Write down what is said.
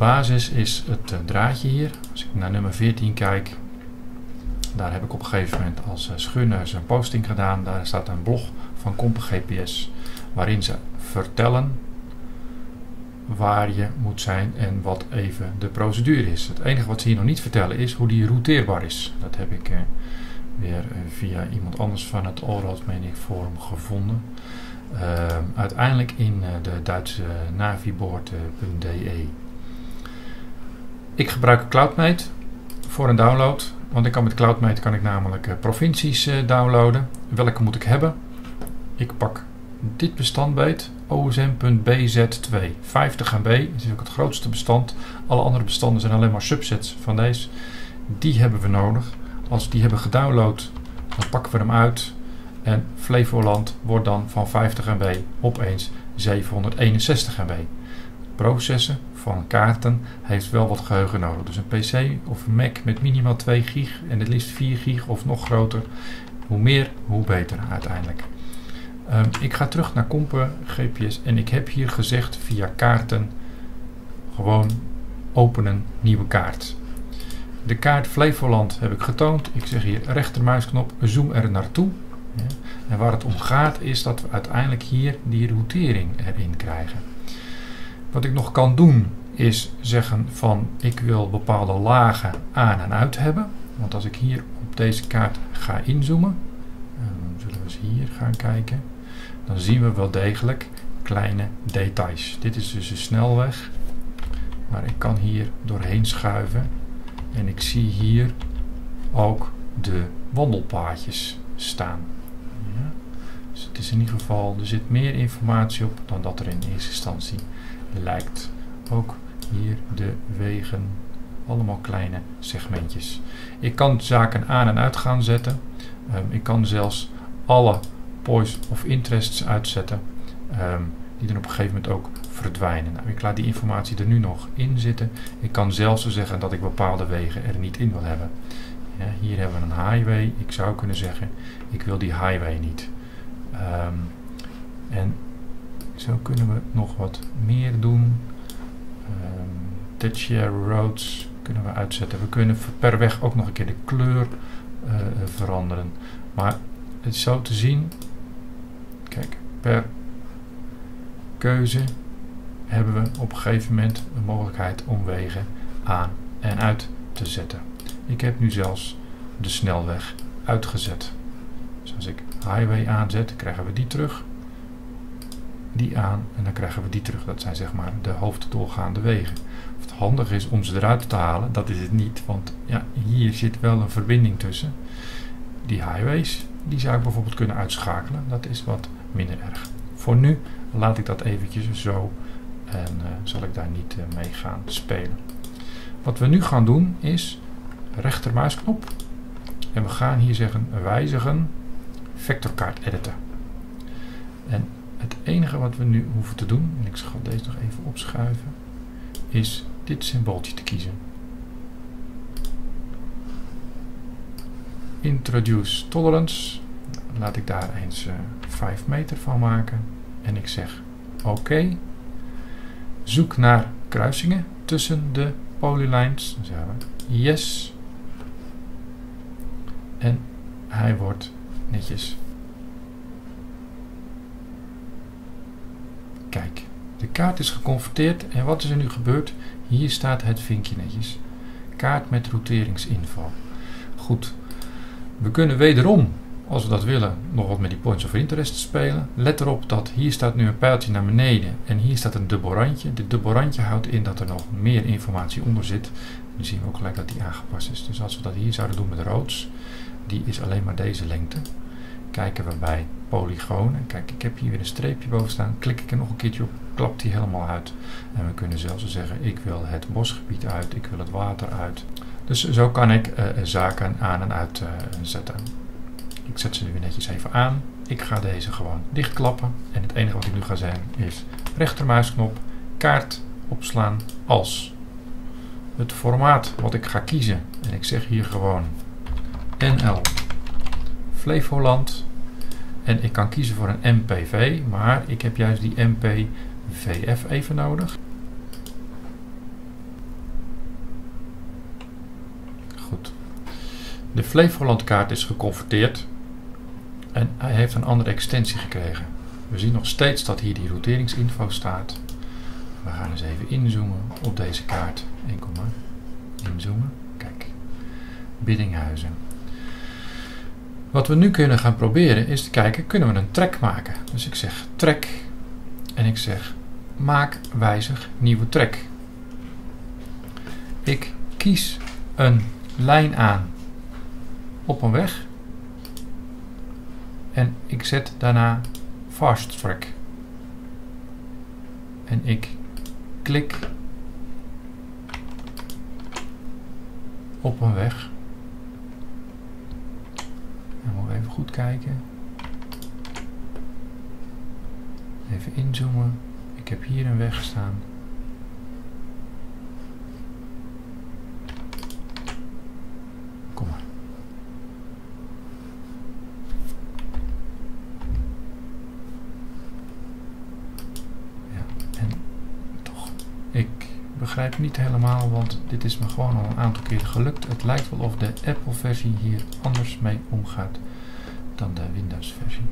Basis is het draadje hier. Als ik naar nummer 14 kijk, daar heb ik op een gegeven moment als scheurneus een posting gedaan. Daar staat een blog van Compa GPS waarin ze vertellen waar je moet zijn en wat even de procedure is. Het enige wat ze hier nog niet vertellen is hoe die routeerbaar is. Dat heb ik eh, weer eh, via iemand anders van het Allroad Forum gevonden. Uh, uiteindelijk in de Duitse naviboard.de. Ik gebruik CloudMate voor een download. Want ik kan met CloudMate kan ik namelijk provincies downloaden. Welke moet ik hebben? Ik pak dit bestand beet, osm.bz2, 50 MB, dat is ook het grootste bestand. Alle andere bestanden zijn alleen maar subsets van deze. Die hebben we nodig. Als we die hebben gedownload, dan pakken we hem uit. En Flevoland wordt dan van 50 MB opeens 761 MB. Processen van kaarten heeft wel wat geheugen nodig. Dus een PC of een Mac met minimaal 2 gig en het liefst 4 gig of nog groter. Hoe meer, hoe beter uiteindelijk. Um, ik ga terug naar Compen GPS en ik heb hier gezegd via kaarten gewoon openen nieuwe kaart. De kaart Flevoland heb ik getoond. Ik zeg hier rechtermuisknop, zoom er naartoe. Ja. En waar het om gaat is dat we uiteindelijk hier die routering erin krijgen. Wat ik nog kan doen is zeggen van ik wil bepaalde lagen aan en uit hebben. Want als ik hier op deze kaart ga inzoomen, dan zullen we eens hier gaan kijken dan zien we wel degelijk kleine details. Dit is dus een snelweg, maar ik kan hier doorheen schuiven en ik zie hier ook de wandelpaadjes staan. Ja. Dus het is in ieder geval, er zit meer informatie op dan dat er in eerste instantie lijkt. Ook hier de wegen, allemaal kleine segmentjes. Ik kan zaken aan en uit gaan zetten. Um, ik kan zelfs alle points of interests uitzetten. Um, die dan op een gegeven moment ook verdwijnen. Nou, ik laat die informatie er nu nog in zitten. Ik kan zelfs zeggen dat ik bepaalde wegen er niet in wil hebben. Ja, hier hebben we een highway. Ik zou kunnen zeggen, ik wil die highway niet. Um, en zo kunnen we nog wat meer doen. Um, share roads kunnen we uitzetten. We kunnen per weg ook nog een keer de kleur uh, veranderen. Maar het is zo te zien Kijk, per keuze hebben we op een gegeven moment de mogelijkheid om wegen aan en uit te zetten. Ik heb nu zelfs de snelweg uitgezet. Dus als ik highway aanzet, krijgen we die terug. Die aan en dan krijgen we die terug. Dat zijn zeg maar de hoofddoorgaande wegen. Het handig is om ze eruit te halen, dat is het niet. Want ja, hier zit wel een verbinding tussen. Die highways, die zou ik bijvoorbeeld kunnen uitschakelen. Dat is wat minder erg. Voor nu laat ik dat eventjes zo en uh, zal ik daar niet uh, mee gaan spelen. Wat we nu gaan doen is rechtermuisknop en we gaan hier zeggen wijzigen vectorkaart editen. Enige wat we nu hoeven te doen, en ik zal deze nog even opschuiven, is dit symbooltje te kiezen. Introduce tolerance laat ik daar eens uh, eh, 5 meter van maken. En ik zeg oké. Zoek naar kruisingen tussen de polylines. Dan zeggen we yes. En hij wordt netjes. Kijk, de kaart is geconverteerd en wat is er nu gebeurd? Hier staat het vinkje netjes. Kaart met routeringsinfo. Goed, we kunnen wederom als we dat willen, nog wat met die points of interest spelen. Let erop dat hier staat nu een pijltje naar beneden en hier staat een dubbel randje. Dit dubbel randje houdt in dat er nog meer informatie onder zit. Nu zien we ook gelijk dat die aangepast is. Dus als we dat hier zouden doen met roods, die is alleen maar deze lengte. Kijken we bij polygonen. Kijk, ik heb hier weer een streepje boven staan. Klik ik er nog een keertje op, klapt die helemaal uit. En we kunnen zelfs zeggen, ik wil het bosgebied uit, ik wil het water uit. Dus zo kan ik uh, zaken aan en uit uh, zetten. Ik zet ze nu netjes even aan. Ik ga deze gewoon dichtklappen. En het enige wat ik nu ga zijn is rechtermuisknop, kaart opslaan als. Het formaat wat ik ga kiezen. En ik zeg hier gewoon NL Flevoland. En ik kan kiezen voor een MPV, maar ik heb juist die MPVF even nodig. Goed. De Flevoland kaart is geconverteerd en hij heeft een andere extensie gekregen. We zien nog steeds dat hier die routeringsinfo staat. We gaan eens even inzoomen op deze kaart. inzoomen. Kijk, Biddinghuizen. Wat we nu kunnen gaan proberen is te kijken, kunnen we een trek maken? Dus ik zeg trek en ik zeg maak, wijzig, nieuwe trek. Ik kies een lijn aan op een weg en ik zet daarna fast track. En ik klik op een weg. En we goed kijken. Even inzoomen. Ik heb hier een weg staan. Kom maar. Ja, en toch. Ik begrijp niet helemaal, want dit is me gewoon al een aantal keer gelukt. Het lijkt wel of de Apple versie hier anders mee omgaat dan de Windows versie.